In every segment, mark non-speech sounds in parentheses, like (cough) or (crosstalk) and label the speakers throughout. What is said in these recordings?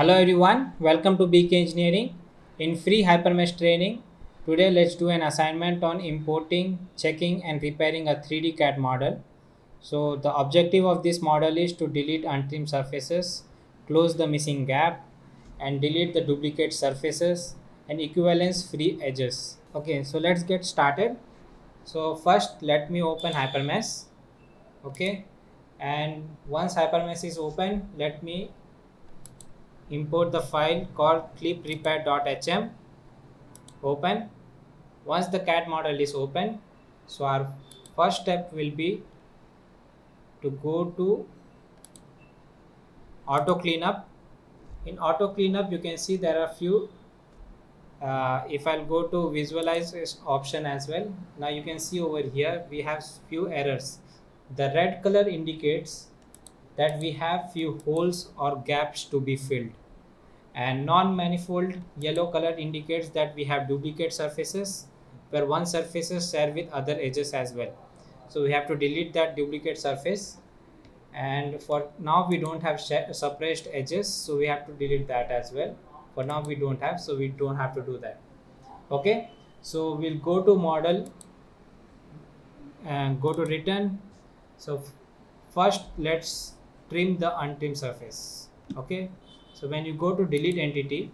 Speaker 1: Hello everyone, welcome to BK Engineering. In free hypermesh training, today let's do an assignment on importing, checking and repairing a 3D CAD model. So the objective of this model is to delete untrimmed surfaces, close the missing gap and delete the duplicate surfaces and equivalence free edges. Okay, so let's get started. So first let me open hypermesh. Okay, and once hypermesh is open, let me import the file called cliprepair.hm open. Once the CAD model is open so our first step will be to go to auto cleanup. In auto cleanup you can see there are few uh, if I'll go to visualize option as well. Now you can see over here we have few errors. The red color indicates that we have few holes or gaps to be filled and non-manifold yellow color indicates that we have duplicate surfaces where one surfaces share with other edges as well. So we have to delete that duplicate surface. And for now we don't have suppressed edges so we have to delete that as well. For now we don't have so we don't have to do that. Okay? So we'll go to model and go to return. So first let's trim the untrimmed surface. Okay so when you go to delete entity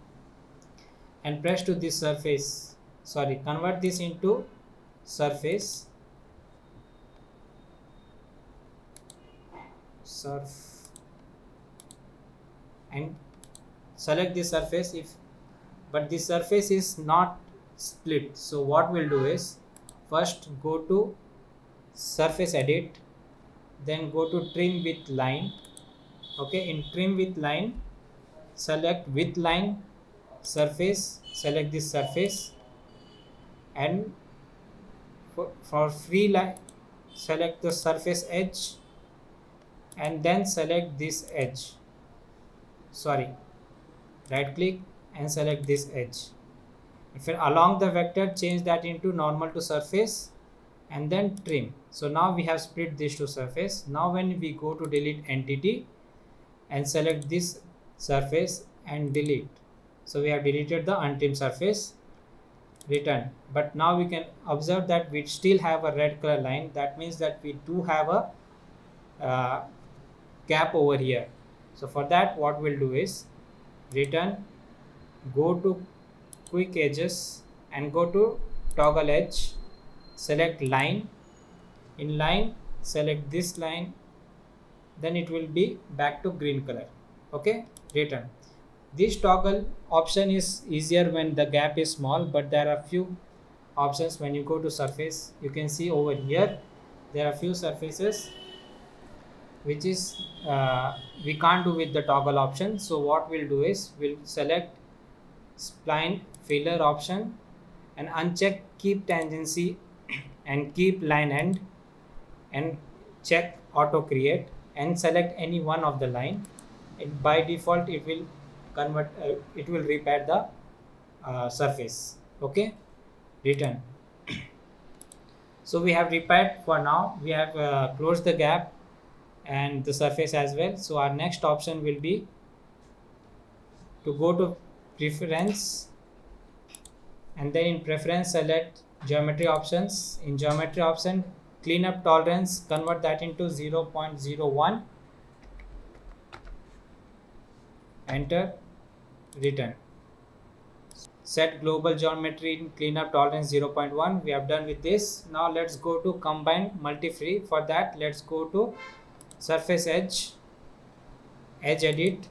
Speaker 1: and press to this surface sorry convert this into surface surf and select this surface if but this surface is not split. So what we'll do is first go to surface edit then go to trim with line. Okay in trim with line select with line surface select this surface and for, for free line select the surface edge and then select this edge. Sorry right click and select this edge. If along the vector change that into normal to surface and then trim. So now we have split this to surface. Now when we go to delete entity and select this surface and delete. So we have deleted the untrimmed surface return. But now we can observe that we still have a red color line. That means that we do have a uh, gap over here. So for that what we'll do is return go to quick edges and go to toggle edge select line. In line select this line. Then it will be back to green color okay return this toggle option is easier when the gap is small but there are few options when you go to surface. You can see over here there are few surfaces which is uh, we can't do with the toggle option. So what we'll do is we'll select spline filler option and uncheck keep tangency (clears throat) and keep line end and check auto create and select any one of the line it, by default it will convert uh, it will repair the uh, surface. Okay? Return. So we have repaired for now. We have uh, closed the gap and the surface as well. So our next option will be to go to preference and then in preference select geometry options. In geometry option cleanup tolerance convert that into 0.01 enter. Return. Set global geometry in cleanup tolerance 0.1 we have done with this. Now let's go to combine multi-free. For that let's go to surface edge edge edit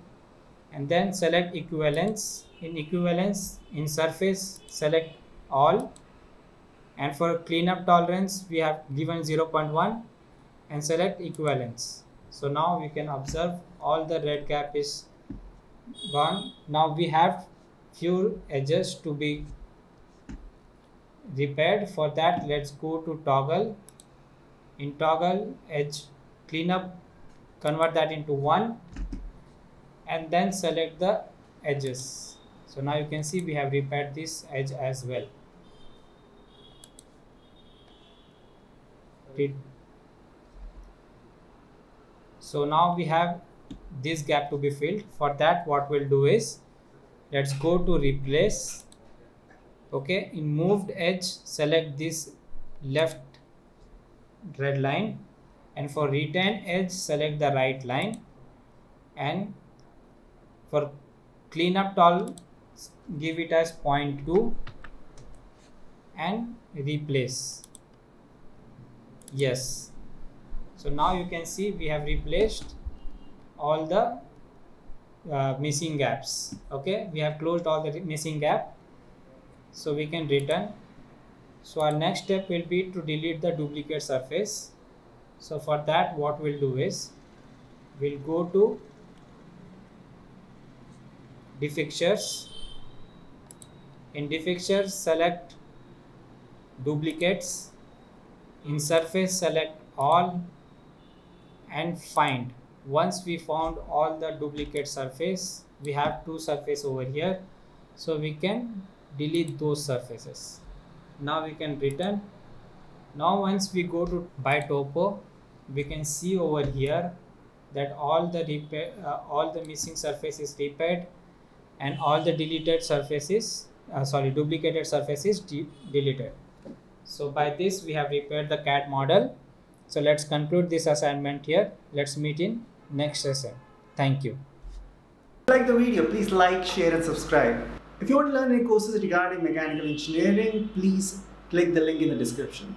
Speaker 1: and then select equivalence. In equivalence in surface select all. And for cleanup tolerance we have given 0.1 and select equivalence. So now we can observe all the red gap is gone now we have few edges to be repaired. For that let's go to toggle. In toggle edge cleanup convert that into one and then select the edges. So now you can see we have repaired this edge as well. So now we have this gap to be filled. For that what we'll do is let's go to replace. Okay in moved edge select this left red line. And for retain edge select the right line. And for cleanup tool give it as 0.2 and replace. Yes. So now you can see we have replaced all the uh, missing gaps. Okay? We have closed all the missing gap. So we can return. So our next step will be to delete the duplicate surface. So for that what we'll do is we'll go to defeatures in defeatures select duplicates. In surface select all and find once we found all the duplicate surface we have two surface over here. So we can delete those surfaces. Now we can return. Now once we go to by topo we can see over here that all the repair uh, all the missing surface is repaired and all the deleted surfaces uh, sorry duplicated surfaces de deleted. So by this we have repaired the CAD model. So let's conclude this assignment here. Let's meet in next session thank
Speaker 2: you like the video please like share and subscribe. If you want to learn any courses regarding mechanical engineering please click the link in the description